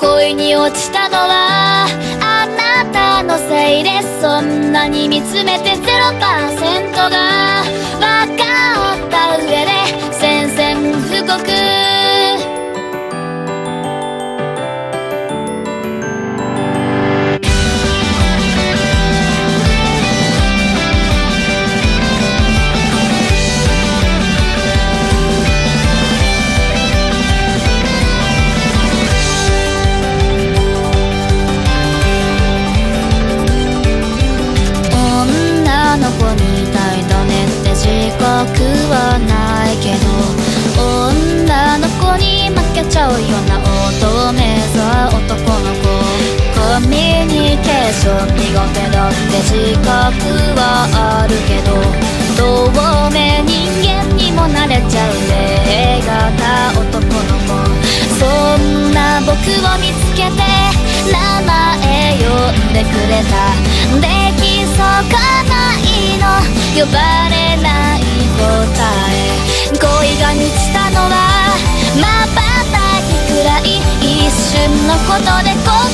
恋に落ちたのはあなたのせいでそんなに見つめて0%が。だって自覚はあるけど透明人間にもなれちゃう A 型男の子そんな僕を見つけて名前呼んでくれたできそうかないの呼ばれない答え恋が満ちたのはまばたきくらい一瞬のことでこ